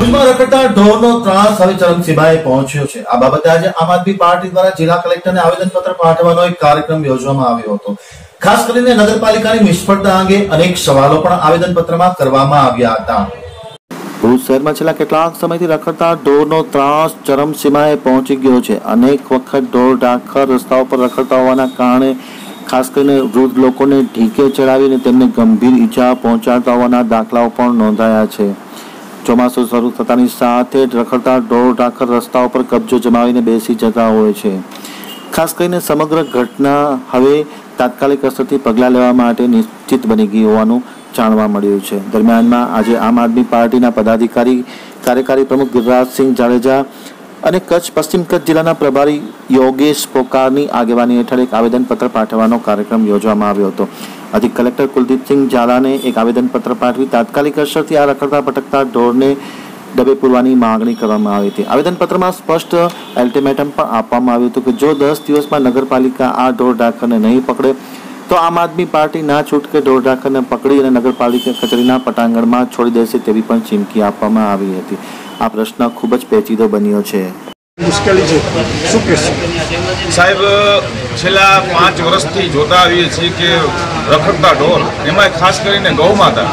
ભુજમાં રખડતા ઢોરનો ત્રાસ હવે ચરમસીમાએ પહોંચ્યો છે. આ બાબતે આજે આમ આદમી પાર્ટી દ્વારા જિલ્લા કલેક્ટરને આવેદનપત્ર પાઠવવાનો એક કાર્યક્રમ યોજવામાં આવ્યો હતો. ખાસ કરીને નગરપાલિકાની નિષ્ફળતા અંગે અનેક સવાલો પણ આવેદનપત્રમાં કરવામાં આવ્યા હતા. ભુજ શહેરમાં છેલ્લા કેટલાક સમયથી રખડતા ઢોરનો ત્રાસ ચરમસીમાએ પહોંચી ગયો છે. અનેક વખત ઢોર ઢાંખર રસ્તાઓ પર રખડતા હોવાના કારણે ખાસ કરીને વૃદ્ધ લોકોને ઢીકે ચડાવીને તેમને ગંભીર ઈજા પહોંચાડતા હોવાના દાખલાઓ પણ નોંધાયા છે. ચોમાસું શરૂ થતાની સાથે જ રખડતા ઢોર ઢાંખર રસ્તાઓ પર કબજો જમાવીને બેસી જતા હોય છે. ખાસ કરીને સમગ્ર ઘટના હવે તાત્કાલિક અસરથી પગલાં લેવા માટે નિશ્ચિત બની ગઈ હોવાનું જાણવા મળ્યું છે. દરમિયાનમાં આજે આમ આદમી પાર્ટીના પદાધિકારી, કાર્યકારી પ્રમુખ ગિરિરાજસિંહ જાડેજા અને કચ્છ પશ્ચિમ કચ્છ જિલ્લાના પ્રભારી યોગેશ પોકારની આગેવાની હેઠળ એક આવેદનપત્ર પાઠવવાનો કાર્યક્રમ યોજવામાં આવ્યો હતો. અધિક કલેક્ટર કુલદીપસિંહ ઝાલાને એક આવેદનપત્ર પાઠવી તાત્કાલિક અસરથી આ રખડતા ભટકતા ઢોરને ડબે પૂરવાની માંગણી કરવામાં આવી હતી. આવેદનપત્રમાં સ્પષ્ટ અલ્ટિમેટમ પણ આપવામાં આવ્યું હતું કે જો દસ દિવસમાં નગરપાલિકા આ ઢોર ડાકરને નહીં પકડે તો આમ આદમી પાર્ટી ના છૂટકે ઢોર ઢાંકરને પકડી અને નગરપાલિકા કચેરીના પટાંગણમાં છોડી દેશે તેવી પણ ચીમકી આપવામાં આવી હતી. આ પ્રશ્ન ખૂબ જ પેચીદો બન્યો છે. મુશ્કેલી છે. શું કહેશો? સાહેબ છેલ્લા પાંચ વર્ષથી જોતા આવીએ છીએ કે રખડતા ઢોર એમાં ખાસ કરીને ગૌ માતા.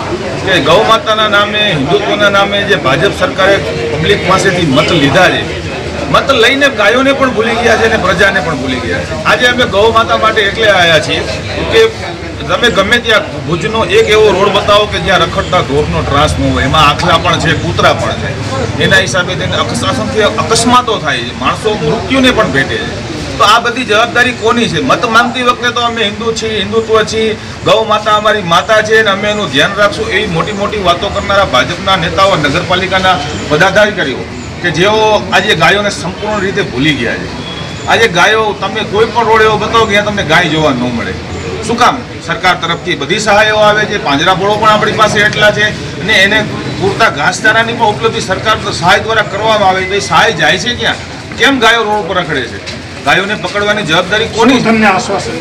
કે ગૌ માતાના નામે હિન્દુત્વના નામે જે ભાજપ સરકારે પબ્લિક પાસેથી મત લીધા છે મત લઈને ગાયોને પણ ભૂલી ગયા છે અને પ્રજાને પણ ભૂલી ગયા છે. આજે અમે ગૌ માતા માટે એટલે આવ્યા છીએ કે તમે ગમે ત્યાં ભુજનો એક એવો રોડ બતાવો કે જ્યાં રખડતા ઢોરનો ત્રાસ ન હોય. એમાં આખલા પણ છે, કૂતરા પણ છે. એના હિસાબે તેને અકસ્માતથી અકસ્માતો થાય છે. માણસો મૃત્યુને પણ ભેટે છે. તો આ બધી જવાબદારી કોની છે? મત માંગતી વખતે તો અમે હિન્દુ છીએ, હિન્દુત્વ છીએ, ગૌ માતા અમારી માતા છે અને અમે એનું ધ્યાન રાખશું એવી મોટી મોટી વાતો કરનારા ભાજપના નેતાઓ નગરપાલિકાના પદાધિકારીઓ. કે જેઓ આજે ગાયોને સંપૂર્ણ રીતે ભૂલી ગયા છે. આજે ગાયો તમે કોઈ પણ રોડ એવો બતાવો કે તમને ગાય જોવા ન મળે. શું કામ? સરકાર તરફથી બધી સહાયો આવે છે પાંજરાપોળો પણ આપણી પાસે એટલા છે અને એને પૂરતા ઘાસચારાની પણ ઉપલબ્ધિ સરકાર સહાય દ્વારા કરવામાં આવે છે. સહાય જાય છે ક્યાં? કેમ ગાયો રોડ પર રખડે છે? ગાયોને પકડવાની જવાબદારી કોની? તમને આશ્વાસન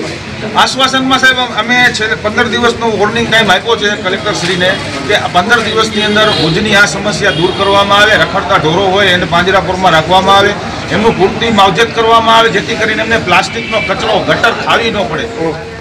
આશ્વાસનમાં સાહેબ અમે છેલ્લે પંદર દિવસનો વોર્નિંગ ટાઈમ આપ્યો છે કલેક્ટરશ્રીને કે પંદર દિવસની અંદર ભુજની આ સમસ્યા દૂર કરવામાં આવે રખડતા ઢોરો હોય એને પાંજરાપુરમાં રાખવામાં આવે એમનું પૂરતી માવજત કરવામાં આવે જેથી કરીને એમને પ્લાસ્ટિકનો કચરો ગટર ખાવી ન પડે.